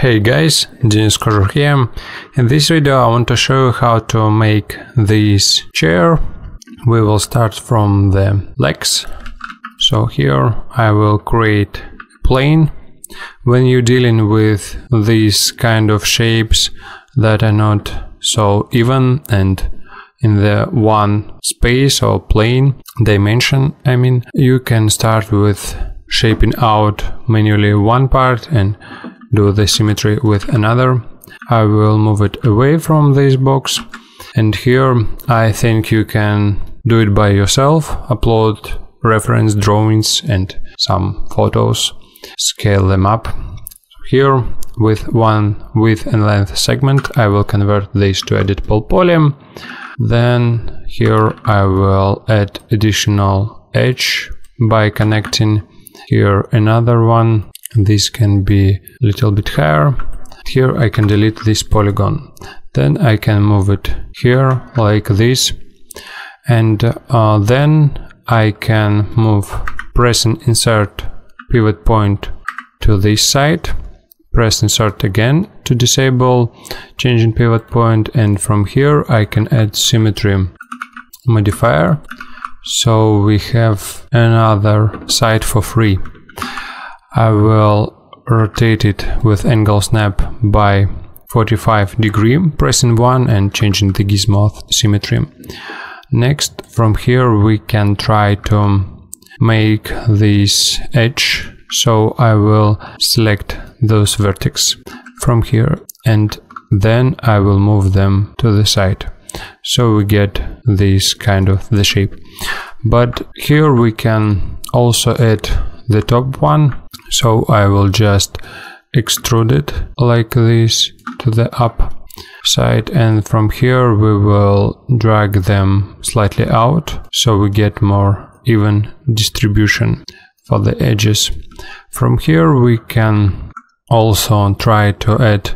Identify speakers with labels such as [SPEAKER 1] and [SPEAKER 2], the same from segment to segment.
[SPEAKER 1] Hey guys, Denis Kozhar here. In this video I want to show you how to make this chair. We will start from the legs. So here I will create a plane. When you're dealing with these kind of shapes that are not so even and in the one space or plane dimension, I mean, you can start with shaping out manually one part and do the symmetry with another. I will move it away from this box and here I think you can do it by yourself, upload reference drawings and some photos, scale them up. Here with one width and length segment I will convert this to editable poly. Then here I will add additional edge by connecting here another one this can be a little bit higher. Here I can delete this polygon. Then I can move it here like this. And uh, then I can move press and insert pivot point to this side. Press insert again to disable changing pivot point and from here I can add symmetry modifier. So we have another side for free. I will rotate it with angle snap by 45 degree, pressing 1 and changing the gizmo symmetry. Next, from here we can try to make this edge, so I will select those vertex from here and then I will move them to the side so we get this kind of the shape but here we can also add the top one so I will just extrude it like this to the up side and from here we will drag them slightly out so we get more even distribution for the edges. From here we can also try to add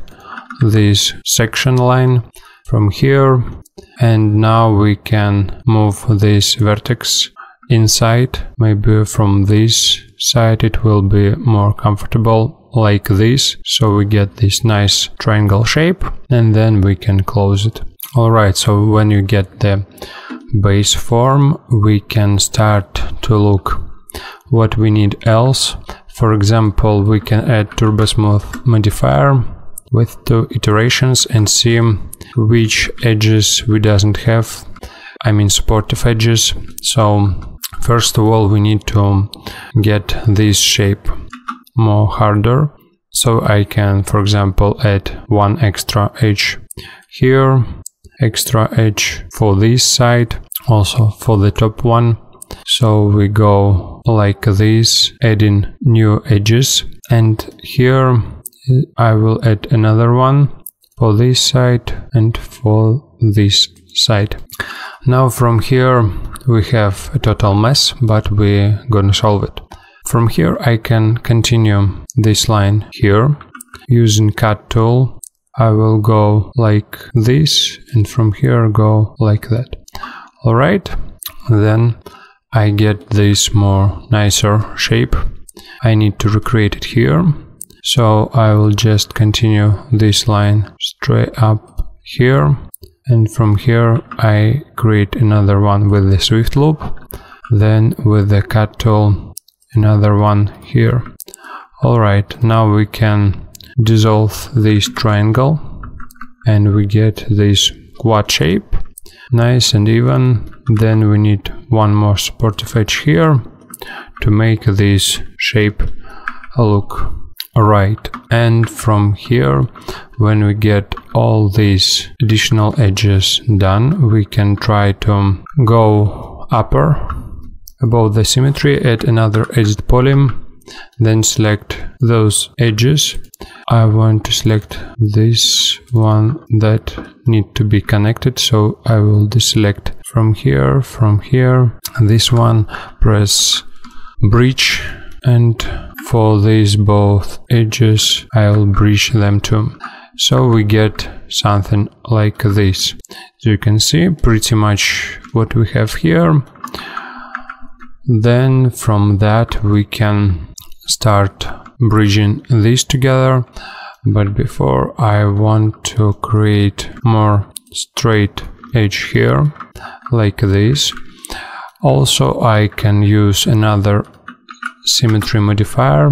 [SPEAKER 1] this section line from here and now we can move this vertex inside. Maybe from this side it will be more comfortable like this so we get this nice triangle shape and then we can close it. Alright so when you get the base form we can start to look what we need else. For example we can add turbo smooth modifier with two iterations and see which edges we doesn't have. I mean supportive edges. So first of all we need to get this shape more harder. So I can for example add one extra edge here extra edge for this side also for the top one. So we go like this adding new edges. And here I will add another one for this side and for this side. Now from here we have a total mess, but we're gonna solve it. From here I can continue this line here. Using cut tool I will go like this and from here go like that. Alright, then I get this more nicer shape. I need to recreate it here so I will just continue this line straight up here and from here I create another one with the swift loop. Then with the cut tool another one here. Alright now we can dissolve this triangle and we get this quad shape. Nice and even. Then we need one more supportive edge here to make this shape look Alright, and from here, when we get all these additional edges done, we can try to go upper above the symmetry, add another edit poly, then select those edges. I want to select this one that need to be connected, so I will deselect from here, from here, this one, press bridge and for these both edges I'll bridge them too. So we get something like this. As you can see pretty much what we have here. Then from that we can start bridging these together. but before I want to create more straight edge here like this also I can use another symmetry modifier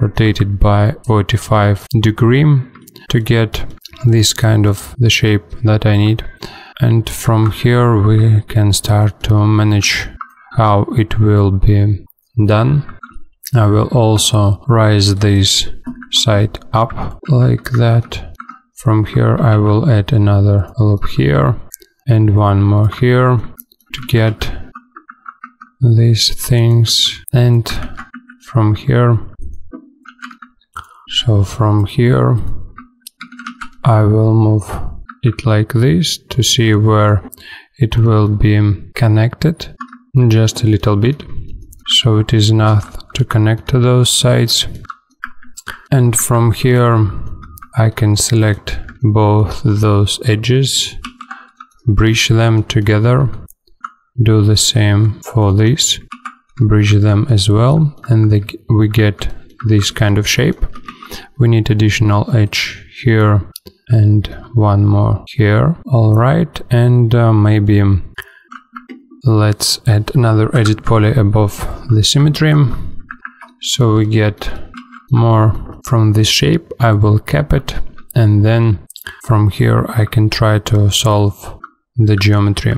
[SPEAKER 1] rotated by 45 degree to get this kind of the shape that I need. And from here we can start to manage how it will be done. I will also raise this side up like that. From here I will add another loop here and one more here to get these things and from here. So from here I will move it like this to see where it will be connected just a little bit. So it is enough to connect to those sides. And from here I can select both those edges bridge them together do the same for this bridge them as well and we get this kind of shape. We need additional edge here and one more here. All right and uh, maybe let's add another edit poly above the symmetry. So we get more from this shape. I will cap it and then from here I can try to solve the geometry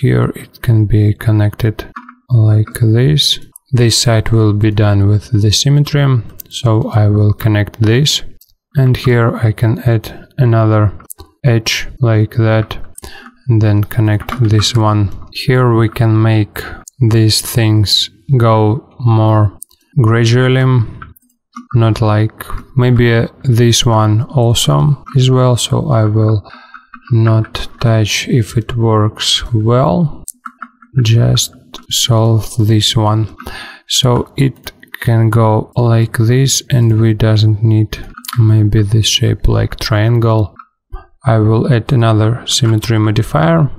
[SPEAKER 1] here it can be connected like this. This side will be done with the symmetry, so I will connect this. And here I can add another edge like that and then connect this one. Here we can make these things go more gradually not like maybe uh, this one also as well so I will not touch if it works well. Just solve this one. So it can go like this and we doesn't need maybe this shape like triangle. I will add another symmetry modifier.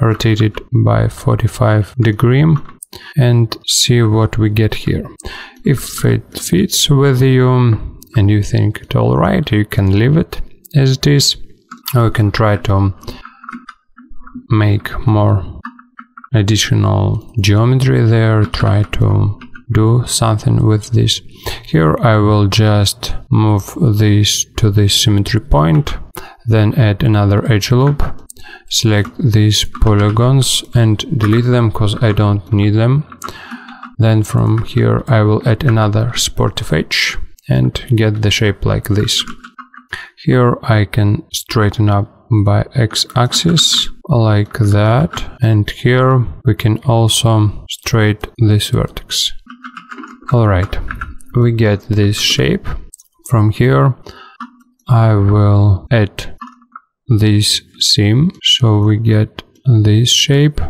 [SPEAKER 1] Rotate it by 45 degree and see what we get here. If it fits with you and you think it all right you can leave it as it is. We can try to make more additional geometry there, try to do something with this. Here I will just move this to this symmetry point, then add another edge loop, select these polygons and delete them because I don't need them. Then from here I will add another sportive edge and get the shape like this. Here I can straighten up by x-axis like that and here we can also straight this vertex. Alright, we get this shape. From here I will add this seam so we get this shape.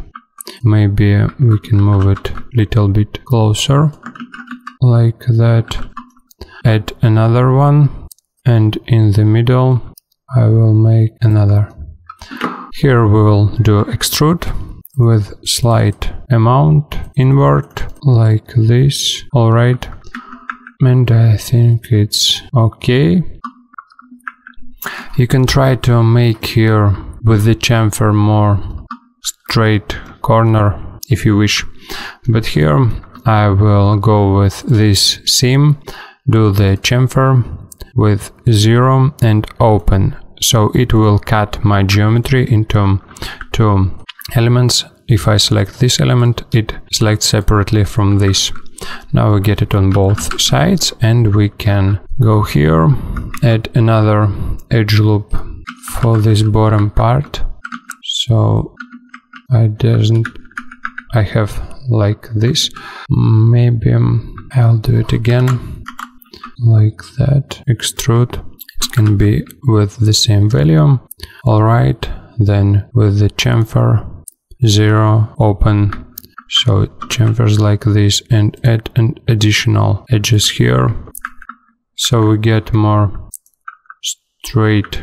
[SPEAKER 1] Maybe we can move it a little bit closer like that. Add another one and in the middle I will make another. Here we will do extrude with slight amount inward like this, alright. And I think it's okay. You can try to make here with the chamfer more straight corner if you wish. But here I will go with this seam, do the chamfer with 0 and open. So it will cut my geometry into two elements. If I select this element it selects separately from this. Now we get it on both sides and we can go here add another edge loop for this bottom part. So I doesn't I have like this. Maybe I'll do it again like that extrude it can be with the same value alright then with the chamfer 0 open. So chamfers like this and add an additional edges here. So we get more straight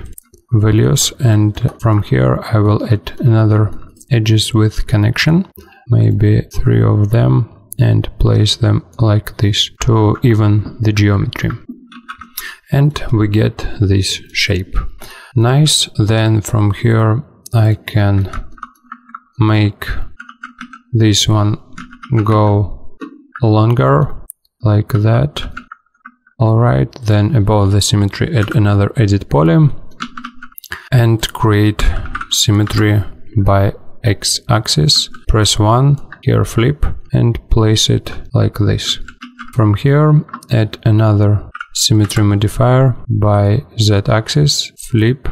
[SPEAKER 1] values and from here I will add another edges with connection maybe three of them and place them like this to even the geometry. and we get this shape. Nice, then from here I can make this one go longer like that. Alright then above the symmetry add another edit poly and create symmetry by x-axis. Press 1 here flip and place it like this. From here add another symmetry modifier by z-axis flip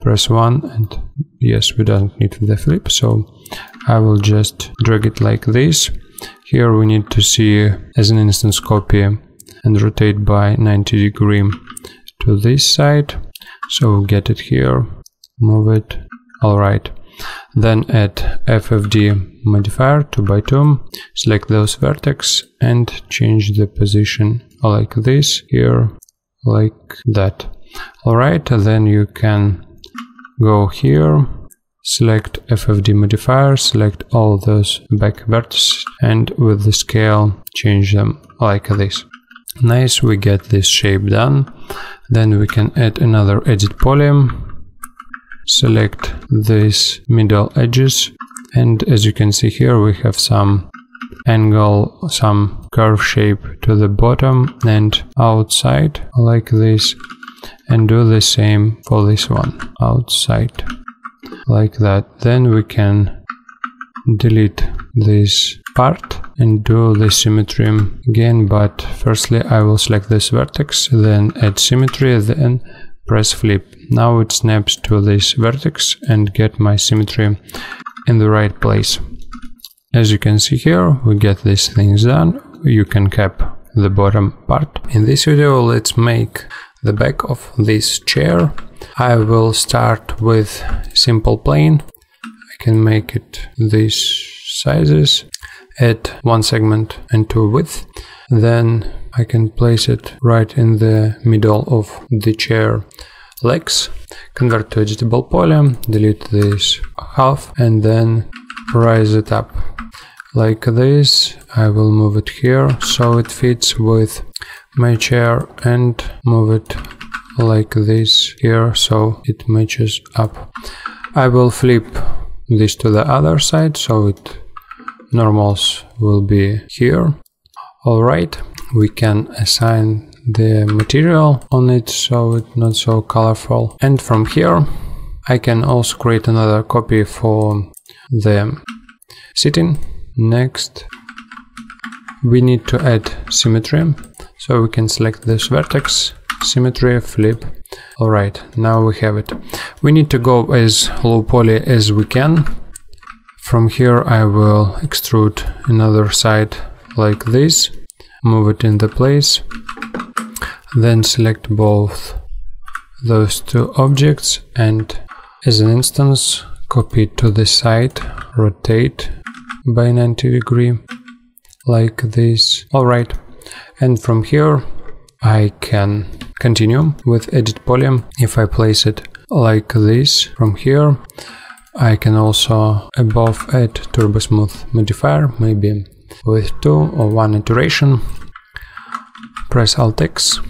[SPEAKER 1] press 1 and yes we don't need the flip so I will just drag it like this. Here we need to see as an instance copy and rotate by 90 degree to this side. So get it here move it all right then add ffd modifier 2 by 2 select those vertex and change the position like this here like that all right then you can go here select FFD modifier, select all those back vertices and with the scale change them like this. Nice, we get this shape done. Then we can add another edit poly, select these middle edges and as you can see here we have some angle, some curve shape to the bottom and outside like this and do the same for this one outside like that. Then we can delete this part and do the symmetry again but firstly I will select this vertex then add symmetry then press flip. Now it snaps to this vertex and get my symmetry in the right place. As you can see here we get these things done. You can cap the bottom part. In this video let's make the back of this chair. I will start with simple plane. I can make it these sizes, add one segment and two width. Then I can place it right in the middle of the chair legs, convert to editable poly, delete this half and then rise it up like this. I will move it here so it fits with my chair and move it like this here so it matches up. I will flip this to the other side so it normals will be here. Alright, we can assign the material on it so it's not so colorful. And from here I can also create another copy for the sitting. Next we need to add symmetry so we can select this vertex symmetry, flip. Alright, now we have it. We need to go as low poly as we can. From here I will extrude another side like this, move it in the place, then select both those two objects and as an instance copy it to the side, rotate by 90 degree like this. Alright, and from here I can continue with edit poly. If I place it like this from here, I can also above add turbo smooth modifier, maybe with two or one iteration. Press Alt X,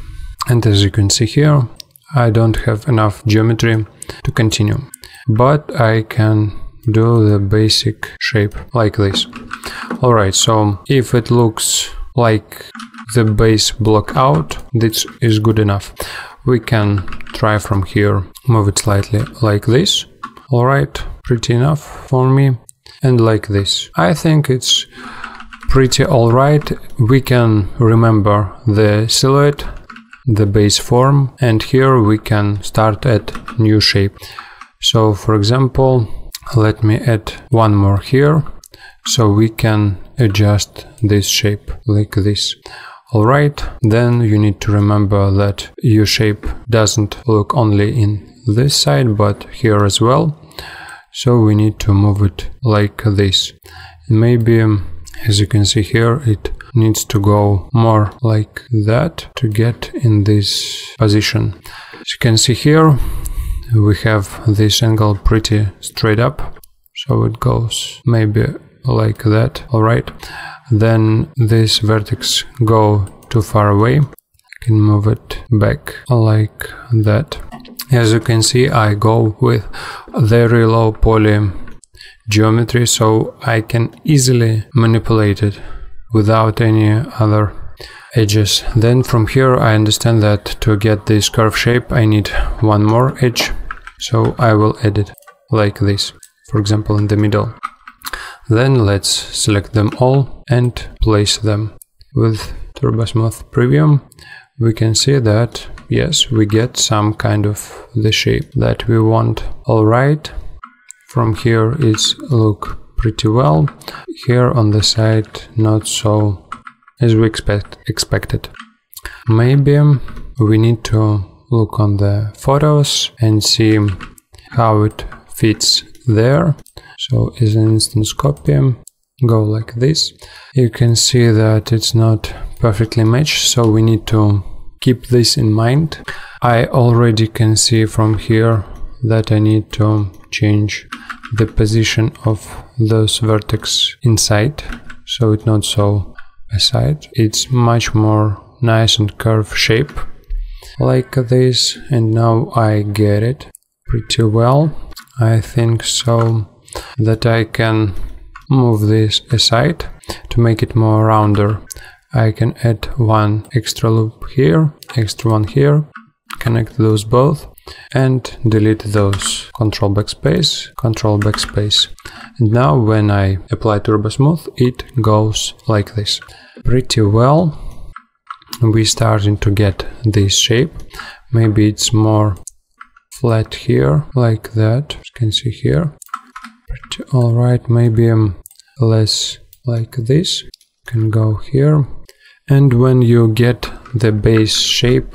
[SPEAKER 1] and as you can see here, I don't have enough geometry to continue, but I can do the basic shape like this. Alright, so if it looks like the base block out, this is good enough. We can try from here, move it slightly like this. Alright, pretty enough for me. And like this. I think it's pretty alright. We can remember the silhouette, the base form, and here we can start at new shape. So for example, let me add one more here so we can adjust this shape like this. Alright, then you need to remember that your shape doesn't look only in this side but here as well. So we need to move it like this. Maybe, as you can see here, it needs to go more like that to get in this position. As you can see here, we have this angle pretty straight up. So it goes maybe like that, alright then this vertex go too far away can move it back like that. As you can see, I go with very low poly geometry so I can easily manipulate it without any other edges. Then from here I understand that to get this curve shape I need one more edge. So I will add it like this, for example in the middle. Then let's select them all and place them. With TurboSmooth Preview we can see that yes we get some kind of the shape that we want. Alright, from here it's look pretty well. Here on the side not so as we expect expected. Maybe we need to look on the photos and see how it fits there. So as an instance copy, go like this. You can see that it's not perfectly matched, so we need to keep this in mind. I already can see from here that I need to change the position of those vertex inside, so it's not so aside. It's much more nice and curved shape like this and now I get it pretty well. I think so that I can move this aside to make it more rounder. I can add one extra loop here, extra one here, connect those both and delete those. Control backspace, control backspace. And now when I apply Turbo Smooth, it goes like this. Pretty well. We starting to get this shape. Maybe it's more flat here, like that. You can see here. Pretty alright, maybe um, less like this. Can go here. And when you get the base shape,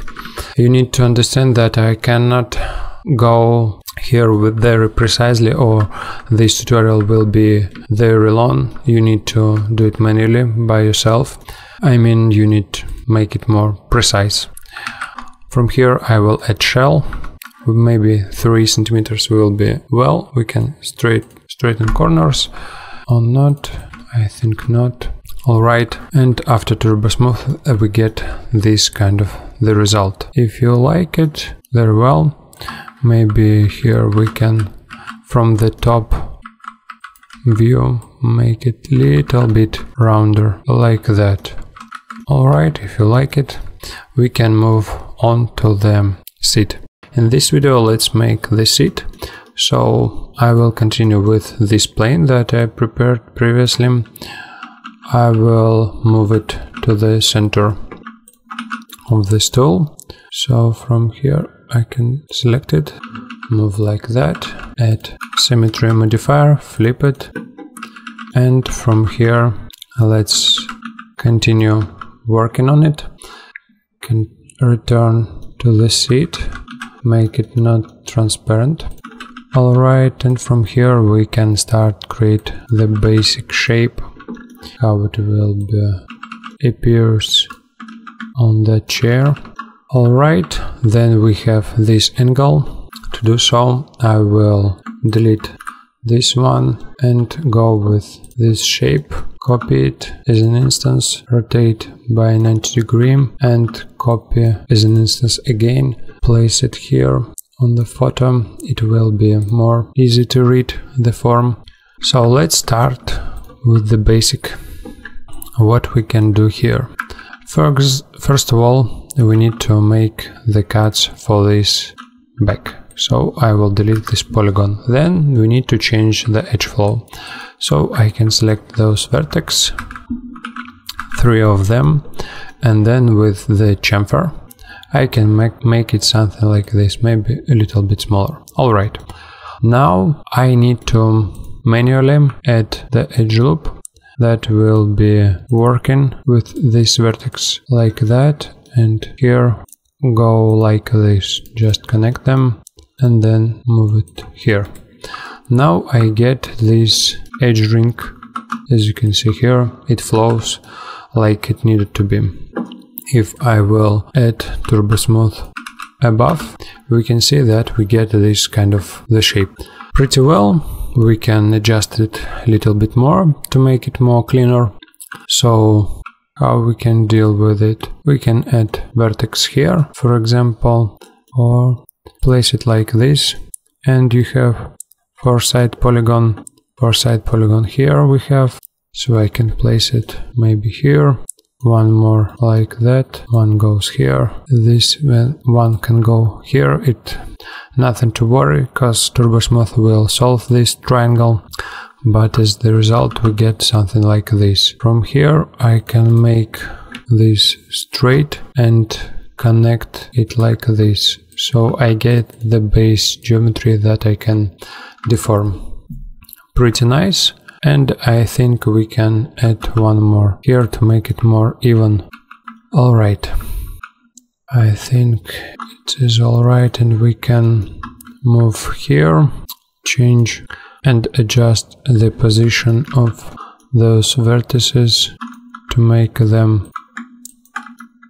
[SPEAKER 1] you need to understand that I cannot go here with very precisely or this tutorial will be very long. You need to do it manually by yourself. I mean, you need to make it more precise. From here I will add shell. Maybe 3 centimeters will be well. We can straight straighten corners or not. I think not. Alright, and after Turbo Smooth uh, we get this kind of the result. If you like it very well, maybe here we can from the top view make it little bit rounder like that. Alright, if you like it, we can move on to the seat. In this video let's make the seat. So I will continue with this plane that I prepared previously. I will move it to the center of this tool. So from here I can select it, move like that, add symmetry modifier, flip it, and from here let's continue working on it. Can return to the seat, make it not transparent. Alright, and from here we can start create the basic shape how it will be appears on the chair. Alright then we have this angle. To do so I will delete this one and go with this shape. Copy it as an instance rotate by 90 degree and copy as an instance again. Place it here on the photo. It will be more easy to read the form. So let's start with the basic what we can do here. First, first of all, we need to make the cuts for this back. So I will delete this polygon. Then we need to change the edge flow. So I can select those vertex, three of them, and then with the chamfer, I can make, make it something like this, maybe a little bit smaller. Alright, now I need to manually add the edge loop that will be working with this vertex like that. And here go like this. Just connect them and then move it here. Now I get this edge ring. As you can see here it flows like it needed to be. If I will add turbo smooth above we can see that we get this kind of the shape. Pretty well we can adjust it a little bit more to make it more cleaner. So how we can deal with it. We can add vertex here, for example, or place it like this, and you have four side polygon, four side polygon here we have, so I can place it maybe here, one more like that, one goes here, this when one can go here, it nothing to worry, because TurboSmooth will solve this triangle, but as the result we get something like this. From here I can make this straight and connect it like this. So I get the base geometry that I can deform. Pretty nice. And I think we can add one more here to make it more even. Alright. I think it is alright and we can move here, change and adjust the position of those vertices to make them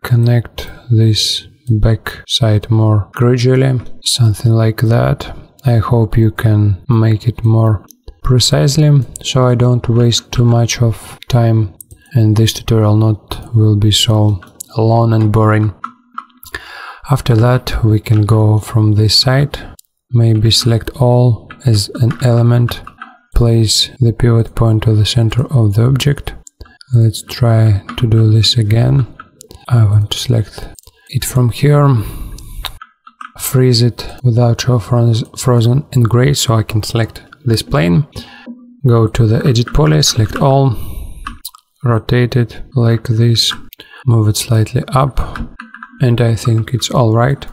[SPEAKER 1] connect this back side more gradually, something like that. I hope you can make it more precisely so I don't waste too much of time and this tutorial not will be so long and boring. After that we can go from this side, maybe select all as an element, place the pivot point to the center of the object. Let's try to do this again. I want to select it from here, freeze it without show frozen in gray so I can select this plane, go to the edit poly, select all, rotate it like this, move it slightly up, and I think it's alright.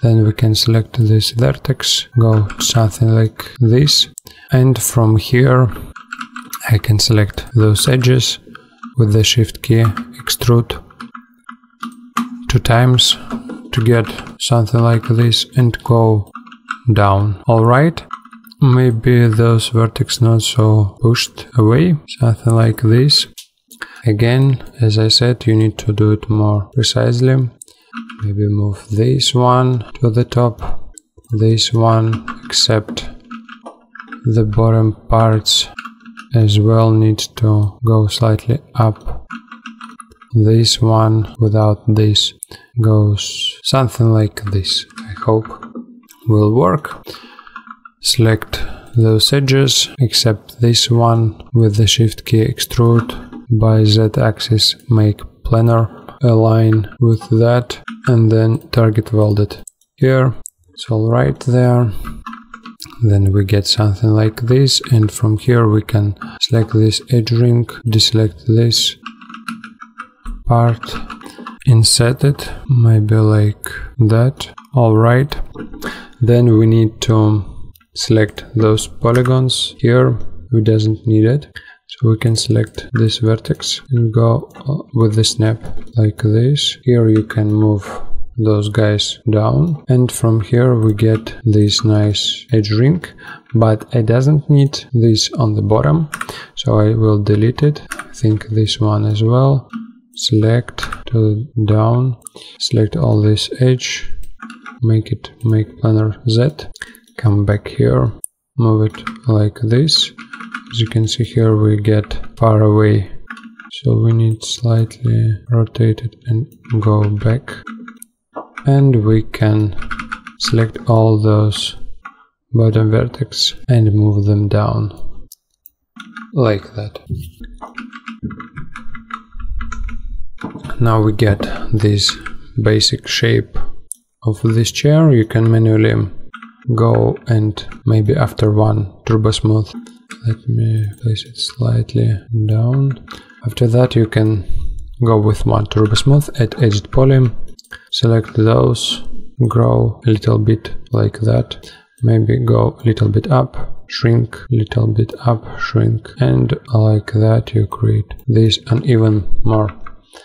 [SPEAKER 1] Then we can select this vertex, go something like this. And from here I can select those edges with the shift key, extrude two times to get something like this and go down. Alright, maybe those vertex nodes are pushed away, something like this. Again, as I said, you need to do it more precisely. Maybe move this one to the top, this one, except the bottom parts as well needs to go slightly up. This one without this goes something like this. I hope will work. Select those edges except this one with the shift key extrude by z axis make planar align with that and then target weld it. Here it's all right there. Then we get something like this and from here we can select this edge ring, deselect this part, insert it, maybe like that. Alright. Then we need to select those polygons here, we doesn't need it. So we can select this vertex and go uh, with the snap like this. Here you can move those guys down. And from here we get this nice edge ring but I doesn't need this on the bottom. So I will delete it. I think this one as well. Select to down. Select all this edge. Make it make planar Z come back here move it like this. As you can see here we get far away. So we need slightly rotate it and go back. And we can select all those bottom vertex and move them down like that. Now we get this basic shape of this chair. You can manually go and maybe after one turbo smooth let me place it slightly down. After that you can go with one turbo smooth at edit poly select those grow a little bit like that. Maybe go a little bit up shrink little bit up shrink. And like that you create this uneven more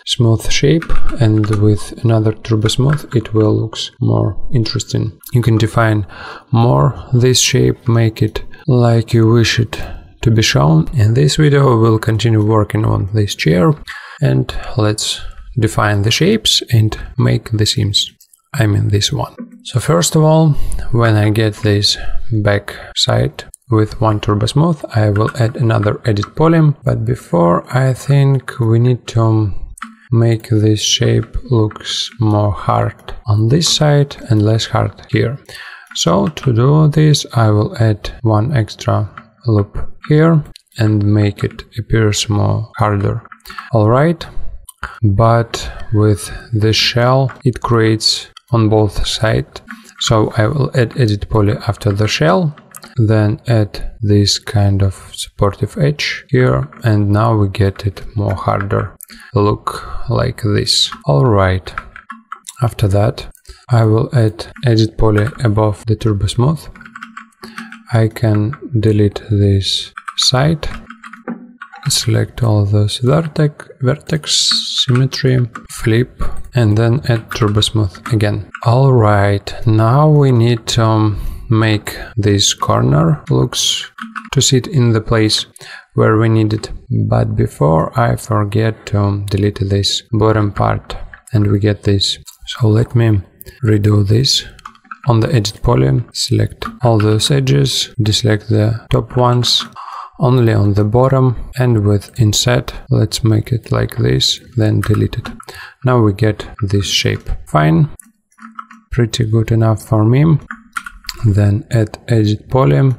[SPEAKER 1] smooth shape and with another turbo smooth it will looks more interesting you can define more this shape make it like you wish it to be shown. In this video we'll continue working on this chair and let's define the shapes and make the seams. I mean this one. So first of all, when I get this back side with one turbo smooth, I will add another edit poly. But before I think we need to make this shape looks more hard on this side and less hard here. So to do this I will add one extra loop here and make it appears more harder. Alright, but with the shell it creates on both sides. So I will add edit poly after the shell then add this kind of supportive edge here and now we get it more harder look like this. Alright after that I will add edit poly above the turbo smooth. I can delete this side. Select all those vertex, vertex symmetry, flip, and then add turbo smooth again. Alright, now we need to make this corner looks to sit in the place where we need it. But before I forget to delete this bottom part and we get this. So let me redo this. On the edit poly, select all those edges, deselect the top ones, only on the bottom and with inset let's make it like this then delete it now we get this shape fine pretty good enough for me then add edit poly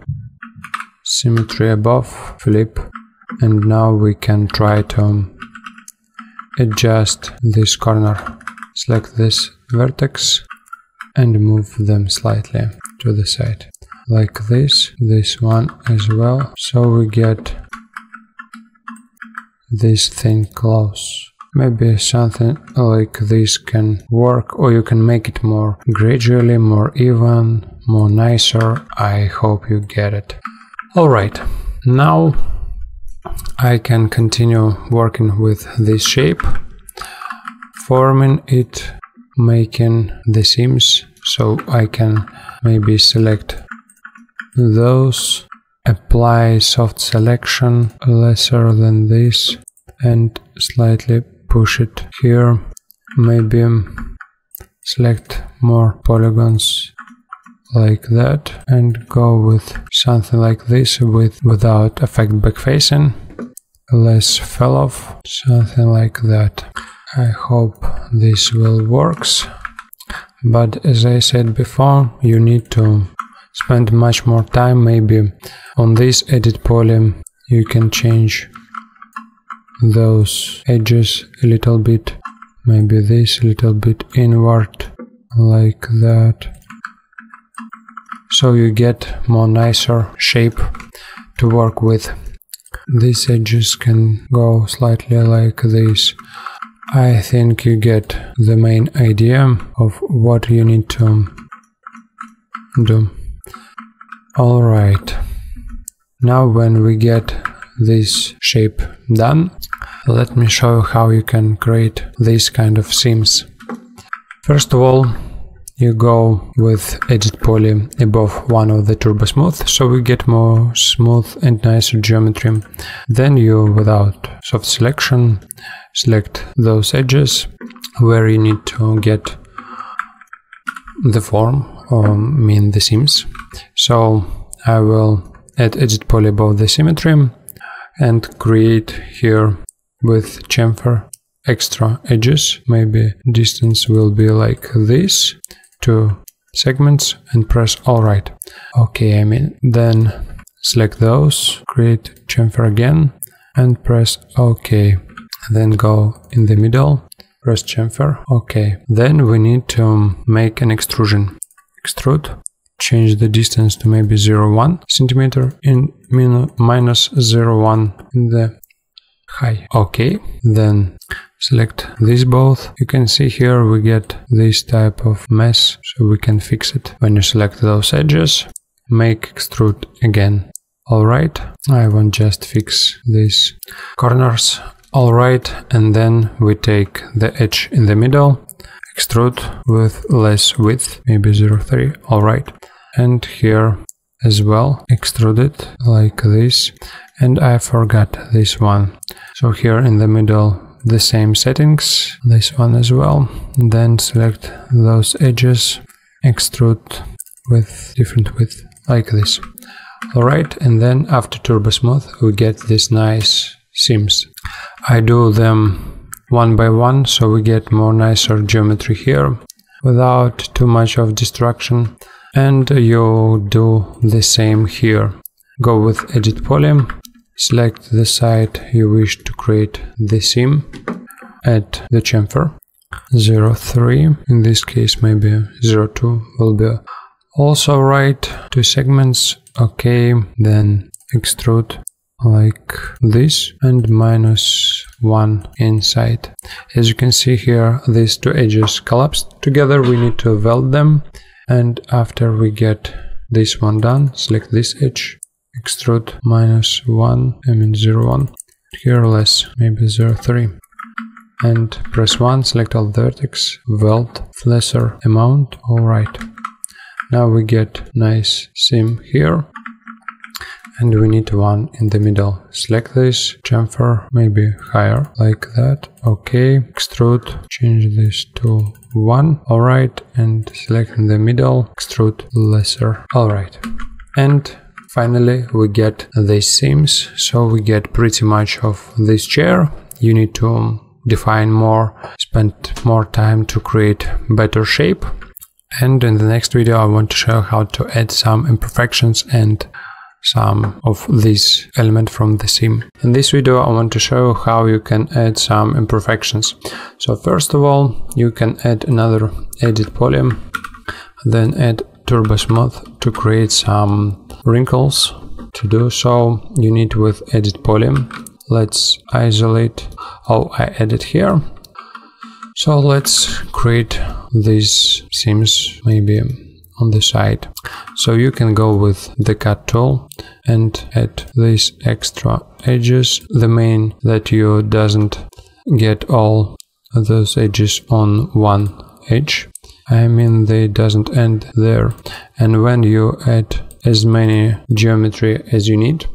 [SPEAKER 1] symmetry above flip and now we can try to adjust this corner. Select this vertex and move them slightly to the side. Like this, this one as well, so we get this thing close. Maybe something like this can work or you can make it more gradually, more even, more nicer. I hope you get it. Alright, now I can continue working with this shape, forming it, making the seams so I can maybe select those apply soft selection lesser than this and slightly push it here maybe select more polygons like that and go with something like this with without effect backfacing. Less fell off something like that. I hope this will works. But as i said before you need to spend much more time maybe on this edit poly you can change those edges a little bit maybe this a little bit inward like that so you get more nicer shape to work with. These edges can go slightly like this. I think you get the main idea of what you need to do. Alright, now when we get this shape done, let me show you how you can create these kind of seams. First of all, you go with edit poly above one of the turbo smooth so we get more smooth and nicer geometry. Then you without soft selection select those edges where you need to get the form or mean the seams. So I will add edit poly above the symmetry and create here with chamfer extra edges. Maybe distance will be like this, two segments and press alright. Okay, I mean, then select those, create chamfer again and press OK. Then go in the middle, press chamfer, OK. Then we need to make an extrusion. Extrude change the distance to maybe 0.1 centimeter in minus 0.1 in the high. Okay, then select these both. You can see here we get this type of mess, so we can fix it. When you select those edges, make extrude again. Alright, I want just fix these corners. Alright, and then we take the edge in the middle extrude with less width, maybe 0.3, alright. And here as well, extrude it like this. And I forgot this one. So here in the middle, the same settings, this one as well. Then select those edges, extrude with different width, like this. Alright, and then after Turbo Smooth, we get these nice seams. I do them one by one so we get more nicer geometry here without too much of destruction and you do the same here go with edit poly select the side you wish to create the seam add the chamfer. 03 in this case maybe 02 will be also right. Two segments okay then extrude like this and minus one inside. As you can see here these two edges collapsed together. We need to weld them. And after we get this one done select this edge extrude minus one I mean zero one here less maybe zero three. And press 1 select all vertex weld lesser amount all right. Now we get nice seam here. And we need one in the middle. Select this chamfer maybe higher like that. Okay extrude change this to one all right. And select in the middle extrude lesser all right. And finally we get these seams so we get pretty much of this chair you need to define more, spend more time to create better shape. And in the next video I want to show how to add some imperfections and some of this element from the seam. In this video I want to show how you can add some imperfections. So first of all you can add another edit poly, then add turbo smooth to create some wrinkles. To do so you need with edit poly let's isolate all I added here. So let's create these seams maybe on the side. So you can go with the cut tool and add these extra edges. The main that you doesn't get all those edges on one edge. I mean they doesn't end there. And when you add as many geometry as you need,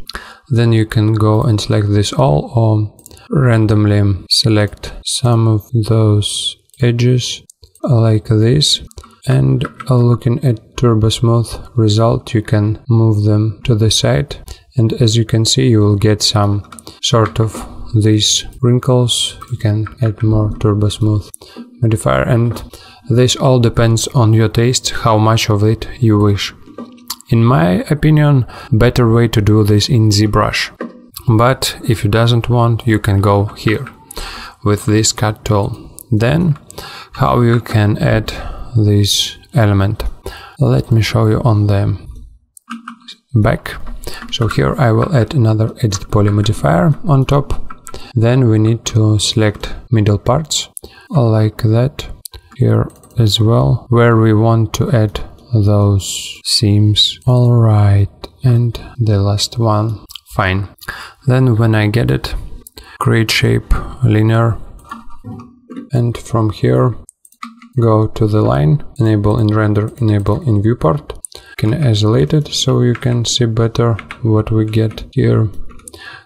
[SPEAKER 1] then you can go and select this all or randomly select some of those edges like this. And looking at turbo smooth result you can move them to the side. And as you can see you will get some sort of these wrinkles. You can add more turbo smooth modifier. And this all depends on your taste how much of it you wish in my opinion, better way to do this in ZBrush. But if you doesn't want, you can go here with this cut tool. Then, how you can add this element. Let me show you on the back. So here I will add another edit poly modifier on top. Then we need to select middle parts like that here as well where we want to add those seams. All right and the last one. Fine. Then when I get it create shape linear and from here go to the line enable in render enable in viewport. Can isolate it so you can see better what we get here.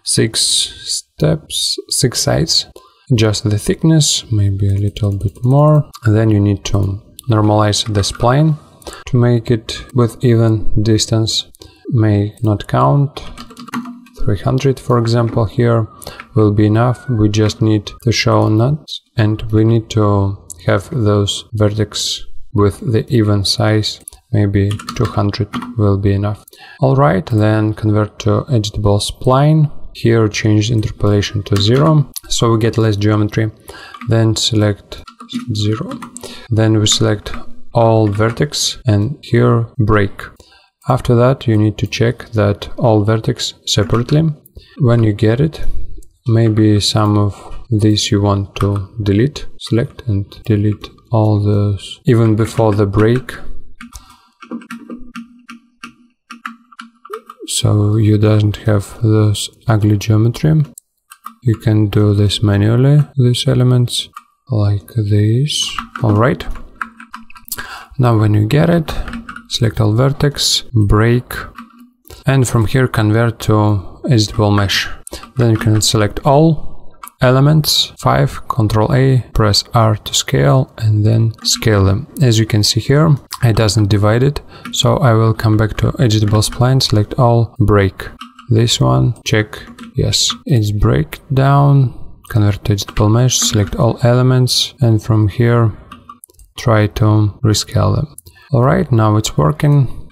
[SPEAKER 1] Six steps six sides. Adjust the thickness maybe a little bit more. And then you need to normalize the spline to make it with even distance may not count. 300 for example here will be enough. We just need to show nuts and we need to have those vertex with the even size. Maybe 200 will be enough. All right then convert to editable spline. Here change interpolation to zero so we get less geometry. Then select zero. Then we select all vertex and here break. After that you need to check that all vertex separately. When you get it, maybe some of these you want to delete. Select and delete all those even before the break. So you doesn't have those ugly geometry. You can do this manually, these elements, like this. Alright. Now when you get it, select all vertex, break, and from here convert to editable mesh. Then you can select all elements, 5, Ctrl A, press R to scale, and then scale them. As you can see here, it doesn't divide it, so I will come back to editable spline, select all, break. This one, check, yes, it's break down, convert to editable mesh, select all elements, and from here try to rescale them. Alright, now it's working.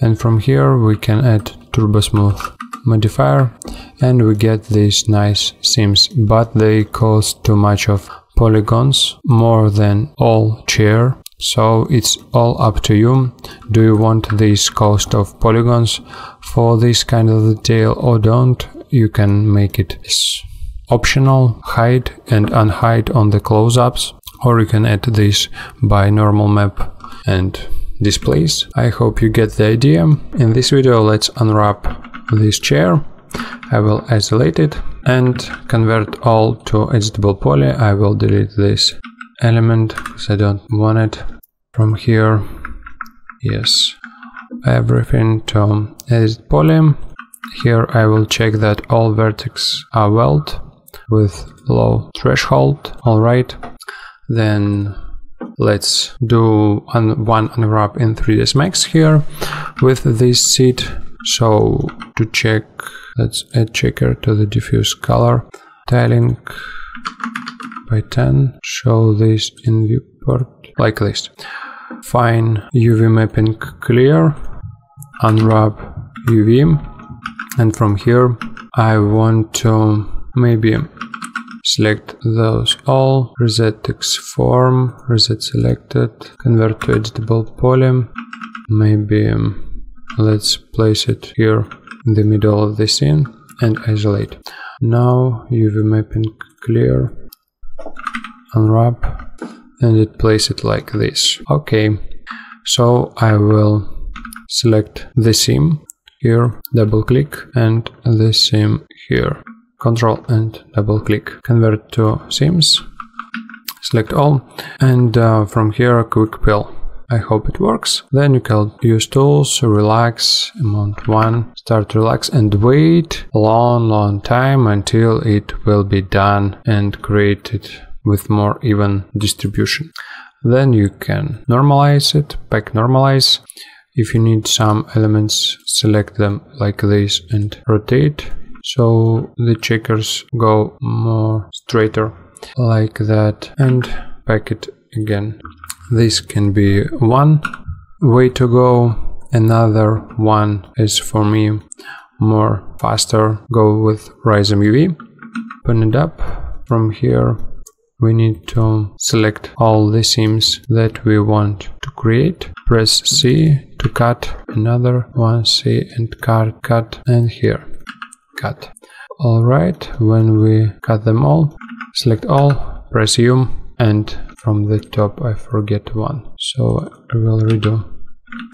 [SPEAKER 1] And from here we can add Turbo Smooth modifier and we get these nice seams, but they cost too much of polygons, more than all chair. So it's all up to you. Do you want this cost of polygons for this kind of detail or don't? You can make it optional, hide and unhide on the close-ups, or you can add this by normal map and displays. I hope you get the idea. In this video let's unwrap this chair. I will isolate it and convert all to editable poly. I will delete this element because I don't want it from here. Yes, everything to edit poly. Here I will check that all vertices are weld with low threshold. Alright, then let's do un one unwrap in 3ds max here with this seed. So to check let's add checker to the diffuse color. Tiling by 10 show this in viewport like this. Fine uv mapping clear. Unwrap uv and from here i want to maybe select those all, reset XForm, reset selected, convert to editable poly, maybe um, let's place it here in the middle of the scene and isolate. Now UV mapping clear, unwrap and it place it like this. Okay, so I will select the seam here, double click and the seam here. Control and double click. Convert to seams. Select all and uh, from here a quick peel. I hope it works. Then you can use tools, relax, amount 1, start relax and wait a long long time until it will be done and created with more even distribution. Then you can normalize it, back normalize. If you need some elements, select them like this and rotate so the checkers go more straighter like that and pack it again. This can be one way to go. Another one is for me more faster. Go with RizomUV open it up. From here we need to select all the seams that we want to create. Press C to cut. Another one C and cut cut and here cut. Alright, when we cut them all, select all, press U, and from the top I forget one. So I will redo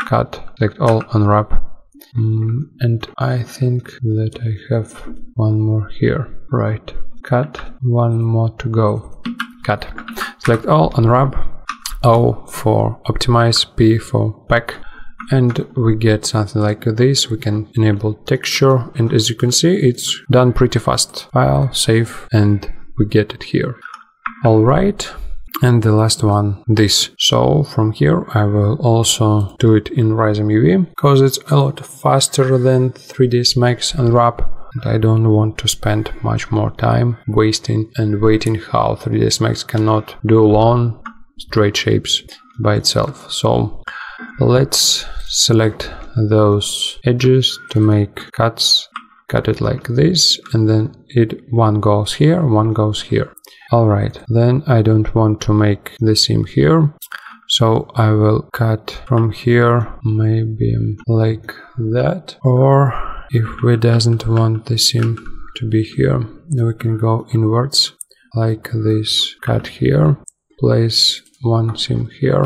[SPEAKER 1] cut, select all, unwrap. Mm, and I think that I have one more here. Right, cut, one more to go. Cut. Select all, unwrap. O for optimize, P for pack, and we get something like this. We can enable texture. And as you can see it's done pretty fast. File save and we get it here. All right. And the last one this. So from here i will also do it in RizomUV because it's a lot faster than 3ds max unwrap and i don't want to spend much more time wasting and waiting how 3ds max cannot do long straight shapes by itself. So let's select those edges to make cuts. Cut it like this and then it one goes here one goes here. All right then i don't want to make the seam here. So i will cut from here maybe like that. Or if we doesn't want the seam to be here we can go inwards like this. Cut here place one seam here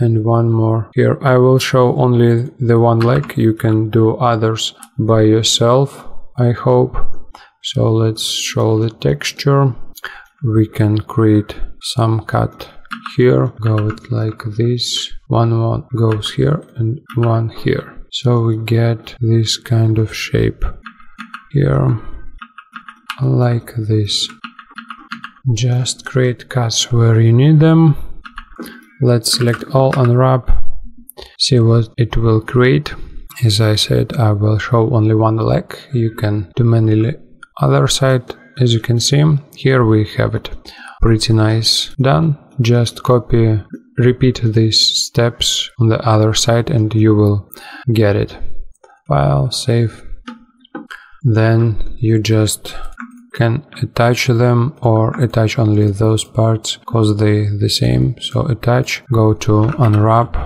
[SPEAKER 1] and one more. Here I will show only the one leg. You can do others by yourself I hope. So let's show the texture. We can create some cut here. Go it like this. One one goes here and one here. So we get this kind of shape here like this. Just create cuts where you need them Let's select all unwrap, see what it will create. As I said, I will show only one leg. You can do many other side as you can see, here we have it. Pretty nice done. Just copy, repeat these steps on the other side and you will get it. File, save. Then you just can attach them or attach only those parts because they the same. So attach, go to unwrap,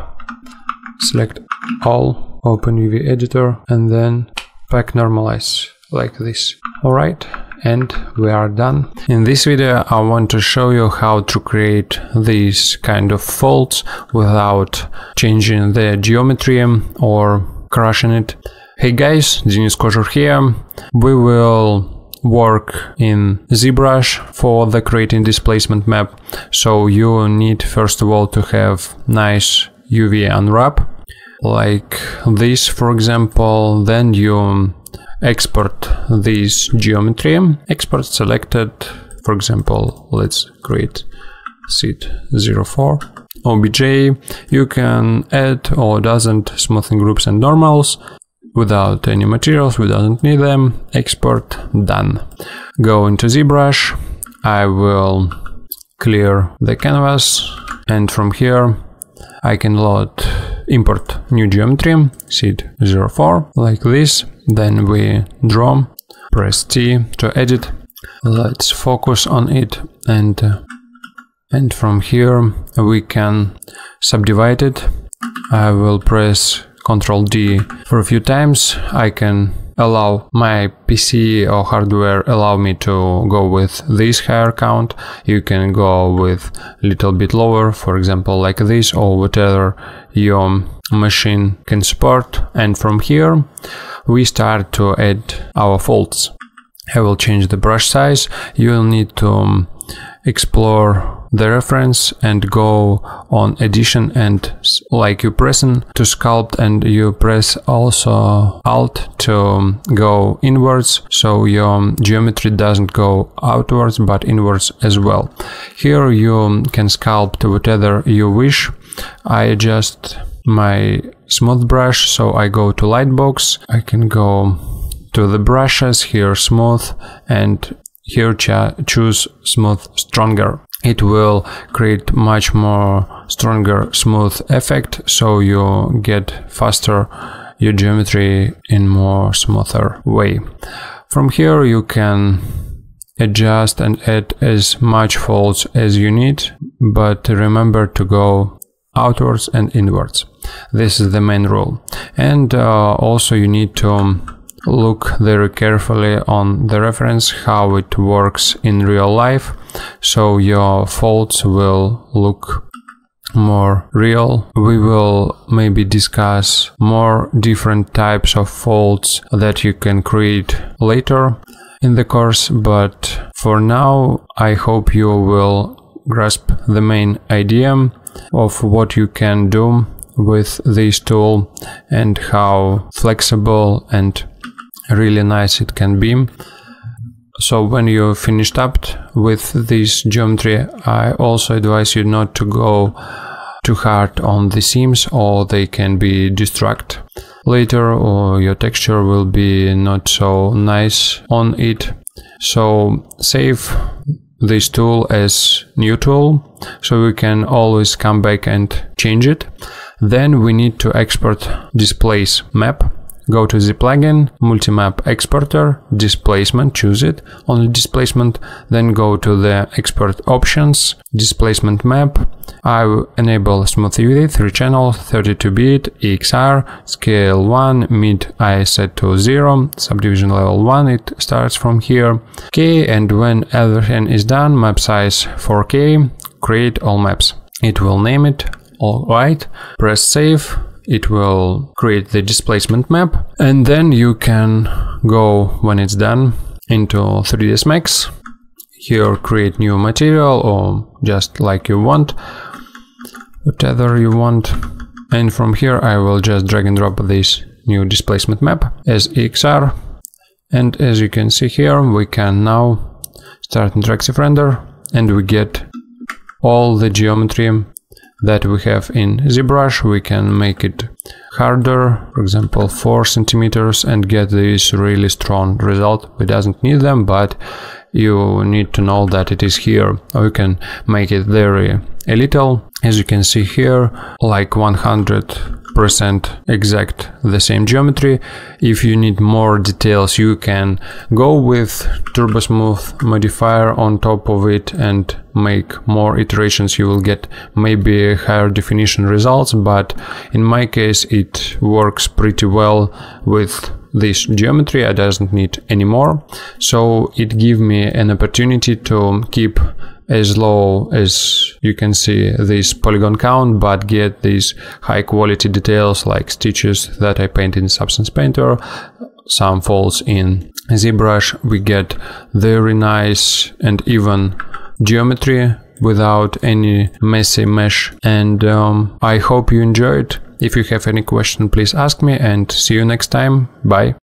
[SPEAKER 1] select all, open UV editor and then pack normalize like this. Alright, and we are done. In this video I want to show you how to create these kind of folds without changing the geometry or crushing it. Hey guys, Denis Kozhar here. We will work in ZBrush for the creating displacement map. So you need first of all to have nice UV unwrap like this for example. Then you export this geometry, export selected, for example, let's create seat 04 obj you can add or doesn't smoothing groups and normals without any materials we don't need them. Export done. Go into ZBrush. I will clear the canvas and from here I can load import new geometry seed 04 like this. Then we draw press T to edit. Let's focus on it and uh, and from here we can subdivide it. I will press Ctrl D for a few times I can allow my PC or hardware allow me to go with this higher count. You can go with little bit lower for example like this or whatever your machine can support. And from here we start to add our folds I will change the brush size. You will need to um, explore the reference and go on addition and like you pressing to sculpt and you press also alt to go inwards. So your geometry doesn't go outwards but inwards as well. Here you can sculpt whatever you wish. I adjust my smooth brush so I go to lightbox. I can go to the brushes here smooth and here choose smooth stronger. It will create much more stronger smooth effect so you get faster your geometry in more smoother way. From here you can adjust and add as much folds as you need but remember to go outwards and inwards. This is the main rule. And uh, also you need to look very carefully on the reference how it works in real life so your folds will look more real. We will maybe discuss more different types of folds that you can create later in the course, but for now I hope you will grasp the main idea of what you can do with this tool and how flexible and really nice it can be. So when you finished up with this geometry, I also advise you not to go too hard on the seams or they can be destruct later or your texture will be not so nice on it. So save this tool as new tool so we can always come back and change it. Then we need to export displace map Go to the plugin, multimap exporter, displacement, choose it, only displacement, then go to the export options, displacement map. I will enable smooth UV, 3 channel, 32-bit, EXR, scale 1, mid I set to 0, subdivision level 1, it starts from here. Okay, and when everything is done, map size 4K, create all maps. It will name it, alright, press save, it will create the displacement map and then you can go when it's done into 3ds max. Here create new material or just like you want whatever you want. And from here I will just drag and drop this new displacement map as EXR and as you can see here we can now start interactive render and we get all the geometry that we have in ZBrush, we can make it harder, for example 4 centimeters and get this really strong result. We doesn't need them, but you need to know that it is here or you can make it very a little as you can see here like 100 percent exact the same geometry. If you need more details, you can go with Turbo Smooth modifier on top of it and make more iterations. You will get maybe higher definition results, but in my case, it works pretty well with this geometry. I doesn't need any more. So it give me an opportunity to keep as low as you can see this polygon count, but get these high quality details like stitches that I paint in Substance Painter, some folds in ZBrush. We get very nice and even geometry without any messy mesh. And um, I hope you enjoyed. If you have any question, please ask me and see you next time. Bye.